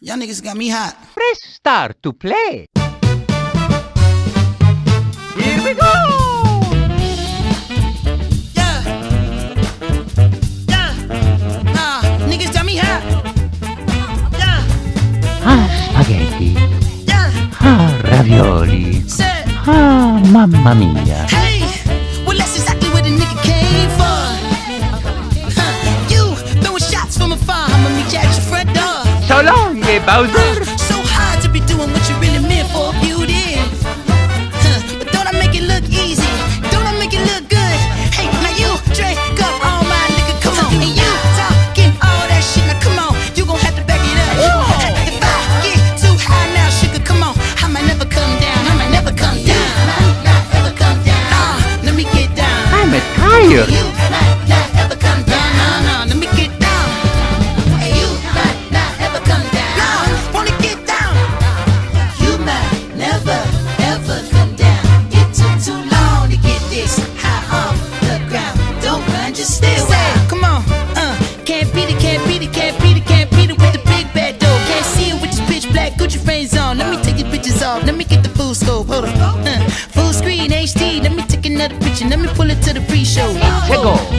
Y'all niggas got me hot. Press start to play. Here we go! Yeah. Yeah. Nah, niggas got me hot. Yeah. Ah, spaghetti. Yeah. Ah, ravioli. Ah, mamma mia. hey. Well, that's exactly where the nigga came from. Huh. You throwing shots from afar. I'ma meet you at your front door. So long, eh, Bowser. So hard to be doing what you really meant for beauty. Huh, But don't I make it look easy? Don't I make it look good? Hey, now you drink up all my nigga, come on. And you talking all that shit, now come on. You gon' have to back it up. If I get too high now, sugar, come on. I might never come down. I might never come down. I Might not ever come down. Uh, let me get down. I'm tired. You black Gucci frames on. Let me take your pictures off. Let me get the full scope. Hold on, uh, full screen HD. Let me take another picture. Let me pull it to the pre-show. Tego.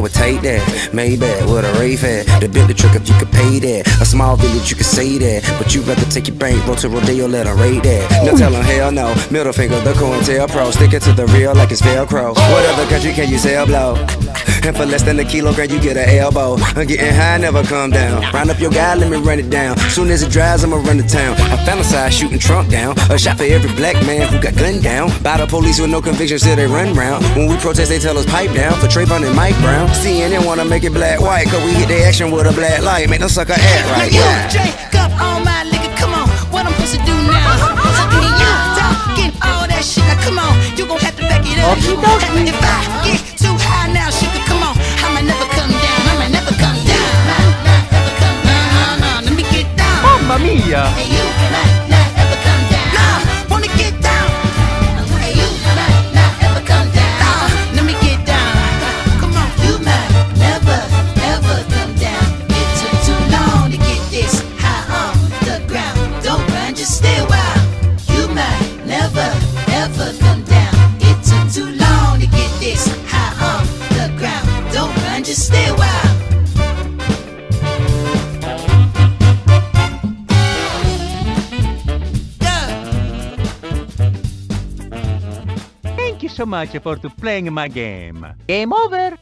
Well take that, Maybach with a rave at. The bit the trick if you could pay that. A small village you could say that. But you rather take your bank, roll to Rodeo, let her rate that. No oh. tell 'em hell no, middle finger the coin tail pro Stick it to the real like it's Velcro. Oh. What other country can you sell blow? And for less than a kilogram you get an elbow. I'm getting high, never come down. Round up your guy, let me run it down. Soon as it dries, I'ma run to town. I fantasize shooting trunk down. A shot for every black man who got gunned down. By the police with no convictions till they run round. When we protest they tell us pipe down. For Trayvon and Mike Brown CNN wanna make it black white Cause we hit the action with a black light Make them sucker act right you yeah. drink up all my liquor, come on. What I'm supposed to do now? And you talking all that shit, now come on. You gon' have to back it up. If I get too high now, sugar, come on. I might never come down. I might never come down. Might not ever come down. No, no, let me get down. Mamma mia. And you so much for to playing my game. Game over.